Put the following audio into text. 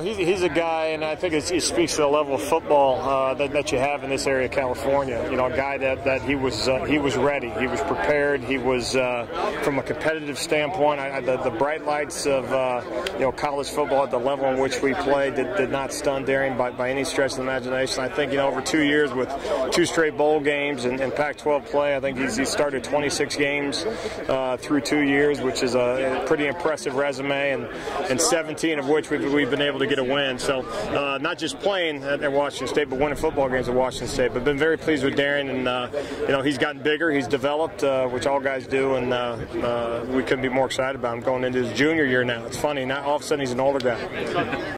He's, he's a guy, and I think he speaks to the level of football uh, that, that you have in this area of California. You know, a guy that, that he was uh, he was ready, he was prepared, he was uh, from a competitive standpoint. I, the, the, bright lights of uh, you know college football at the level in which we played did, did not stun Darrien by, by any stretch of the imagination. I think you know over two years with two straight bowl games and, and Pac-12 play, I think he's, he started 26 games uh, through two years, which is a, a pretty impressive resume, and, and 17 of which we've, we've been able to get a win. So uh, not just playing at, Washington State, but winning football games at Washington State. But been very pleased with Darren, and uh, you know he's gotten bigger, he's developed, uh, which all guys do, and uh, uh, we couldn't be more excited about him going into his junior year now. It's funny, now all of a sudden he's an older guy.